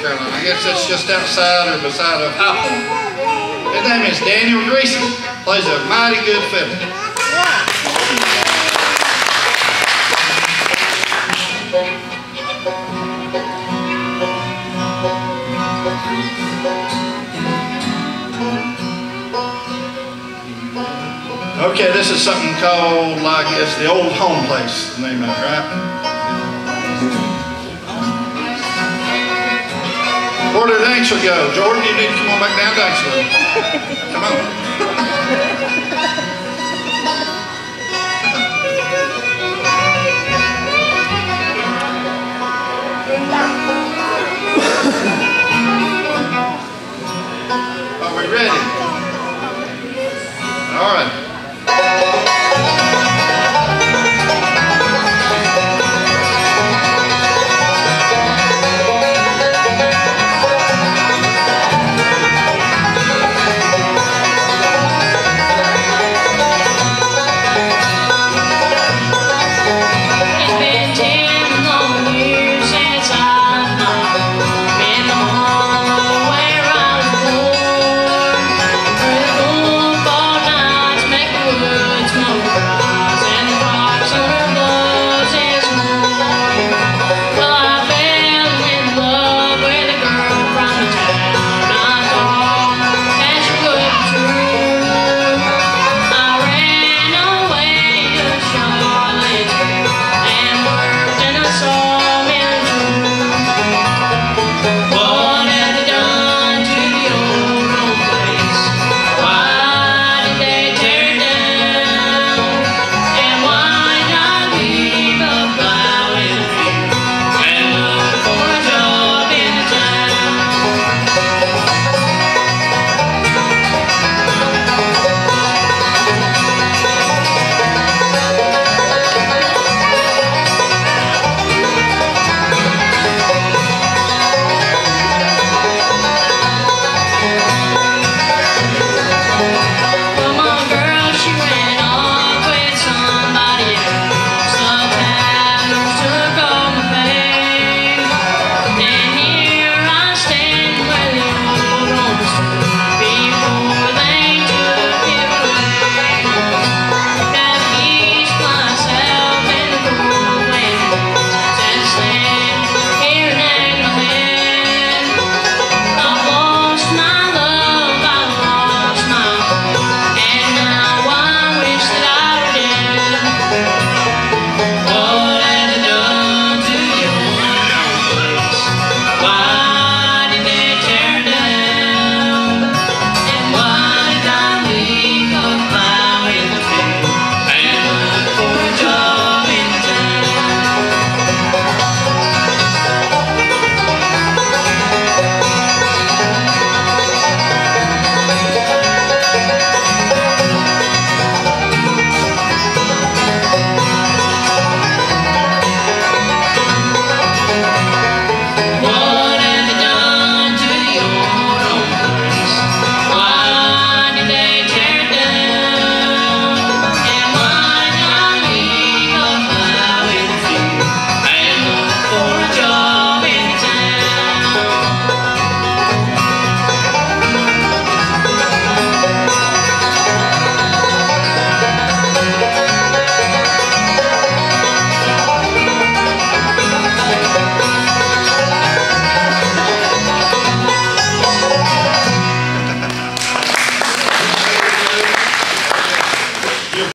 Carolina. I guess that's just outside or beside of High His name is Daniel Greasy. Plays a mighty good fiddle. Okay, this is something called like it's the old home place, the name of it, right? Where did Angel go? Jordan, you need to come on back down to. Come on.